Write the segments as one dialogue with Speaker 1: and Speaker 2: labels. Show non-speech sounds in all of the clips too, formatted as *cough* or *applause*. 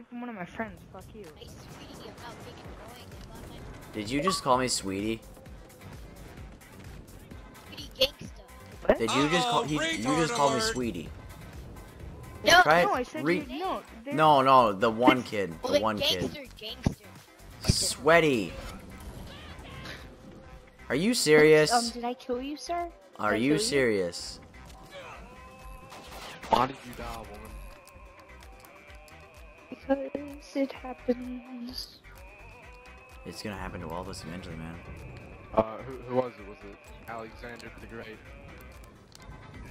Speaker 1: even one of my friends. Fuck you.
Speaker 2: Hey, sweetie, I'm not being annoying. I'm not my
Speaker 3: Did you just call me sweetie?
Speaker 2: sweetie gangsta.
Speaker 1: What?
Speaker 3: Did you just call
Speaker 4: Uh-oh,
Speaker 3: he, you just called me sweetie?
Speaker 2: No,
Speaker 3: Try.
Speaker 1: No, I said
Speaker 3: Re-
Speaker 1: you, no.
Speaker 3: No, no, the one *laughs* kid,
Speaker 2: well,
Speaker 3: the
Speaker 2: then
Speaker 3: one kid.
Speaker 2: gangster, gangster.
Speaker 3: Sweaty. Are you serious?
Speaker 5: Um, did I kill you, sir?
Speaker 3: Are
Speaker 5: I
Speaker 3: you
Speaker 5: kill you?
Speaker 3: serious?
Speaker 6: Why did you die, woman?
Speaker 5: Because it happens.
Speaker 3: It's gonna happen to all of us eventually, man.
Speaker 6: Uh, who, who was it? Was it Alexander the Great?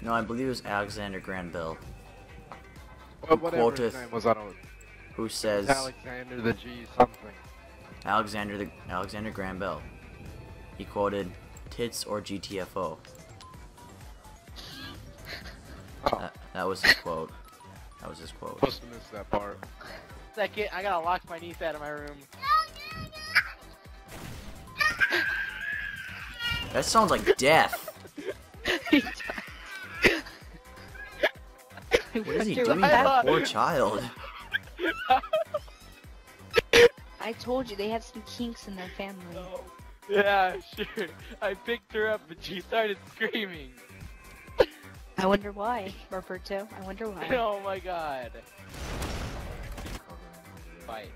Speaker 3: No, I believe it was Alexander Graham Bell
Speaker 6: What, whatever his
Speaker 3: Quoteth.
Speaker 6: name was, I don't.
Speaker 3: who says
Speaker 6: Alexander the G something.
Speaker 3: Alexander the Alexander Graham Bell. He quoted tits or GTFO.
Speaker 6: Oh,
Speaker 3: That, that was his quote. That was his quote.
Speaker 6: must have missed that part.
Speaker 7: Second, I gotta lock my niece out of my room.
Speaker 3: That sounds like death. *laughs* What is he doing to that poor child?
Speaker 5: I told you they have some kinks in their family.
Speaker 7: Yeah, sure. I picked her up, but she started screaming.
Speaker 5: I wonder why, Roberto. I wonder why. *laughs*
Speaker 7: Oh my god. Fight.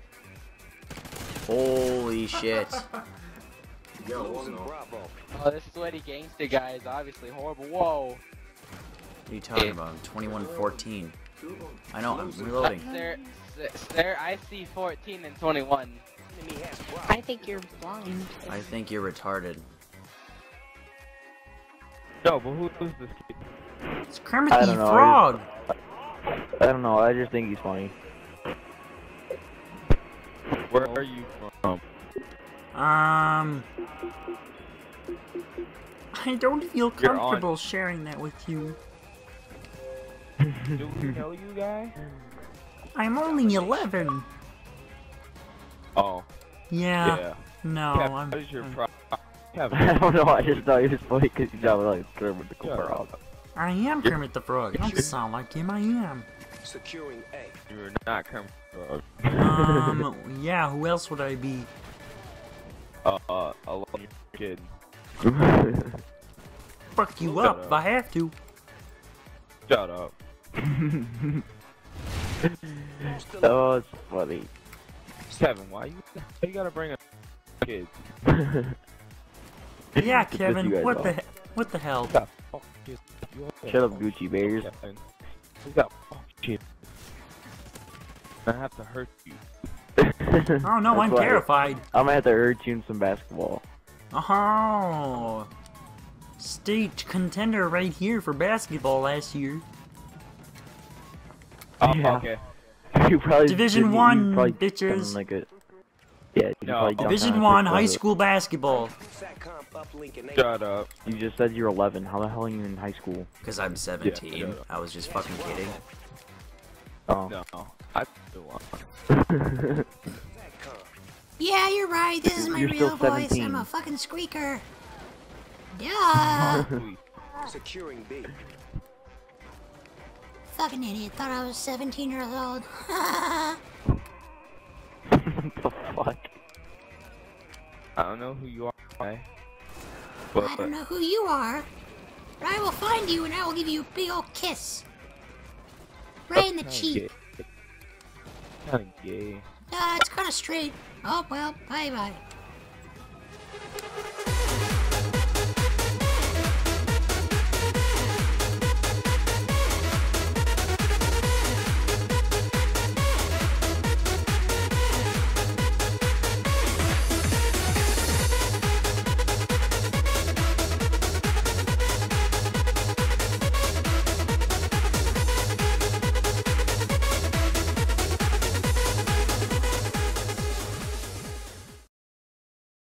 Speaker 3: Holy *laughs* shit. *laughs*
Speaker 7: Oh, this sweaty gangster guy is obviously horrible. Whoa.
Speaker 3: What are you talking about? 21-14. I know, I'm reloading.
Speaker 7: Sir, sir, I see 14 and 21.
Speaker 5: I think you're blind.
Speaker 3: I think you're retarded.
Speaker 8: No, but who is this kid?
Speaker 3: It's Kermit
Speaker 9: I
Speaker 3: the
Speaker 9: don't know, I
Speaker 3: Frog!
Speaker 9: I don't know. I just think he's funny.
Speaker 8: Where are you from?
Speaker 3: Um. I don't feel comfortable sharing that with you. *laughs*
Speaker 8: Do we know you guy?
Speaker 3: I'm only 11.
Speaker 8: Oh,
Speaker 3: Yeah.
Speaker 8: yeah.
Speaker 3: No,
Speaker 8: Kev,
Speaker 3: I'm.
Speaker 8: what is your
Speaker 3: I'm-
Speaker 8: Kevin, *laughs*
Speaker 9: I don't know. I just thought you was funny because you sounded like Kermit the Frog.
Speaker 3: I am Kermit the Frog. I don't *laughs* sound like him. I am.
Speaker 8: You're not Kermit. Frog.
Speaker 3: Um. *laughs* yeah. Who else would I be?
Speaker 8: Uh, uh, I love your kid. *laughs*
Speaker 3: Fuck you
Speaker 8: Shut
Speaker 3: up
Speaker 8: up.
Speaker 3: if I have to.
Speaker 8: Shut up. *laughs*
Speaker 9: oh, it's funny.
Speaker 8: Kevin, why you, why you gotta bring a kid?
Speaker 3: Yeah, Kevin. What the what the hell?
Speaker 8: You got fuck you. You got
Speaker 9: Shut up, Gucci Bears.
Speaker 8: Kevin. Got shit. I have to hurt you.
Speaker 3: Oh no, I'm terrified.
Speaker 9: I'm gonna have to hurt you in some basketball.
Speaker 3: Oh. State contender right here for basketball last year.
Speaker 8: Oh,
Speaker 9: Yeah.
Speaker 8: okay. *laughs*
Speaker 3: Division one, bitches.
Speaker 9: Like a, yeah, you
Speaker 8: No.
Speaker 9: probably jumped
Speaker 3: Division one high school basketball.
Speaker 8: Shut up.
Speaker 9: You just said you're 11. How the hell are you in high school?
Speaker 3: Cause I'm 17.
Speaker 8: Yeah, yeah.
Speaker 3: I was just fucking kidding.
Speaker 9: Oh.
Speaker 8: No, I still want. *laughs*
Speaker 2: Yeah, you're right. This is my
Speaker 9: You're
Speaker 2: real voice.
Speaker 9: 17.
Speaker 2: I'm a fucking squeaker. *laughs* Yeah.
Speaker 4: Securing B.
Speaker 2: fucking idiot. Thought I was 17 years old. *laughs*
Speaker 9: what *laughs* the fuck?
Speaker 8: I don't know who you are, okay? but
Speaker 2: I don't know who you are, but I will find you and I will give you a big old kiss. Right in the cheek.
Speaker 8: Kind of gay.
Speaker 2: Uh, it's kind of straight. Oh, well, bye bye.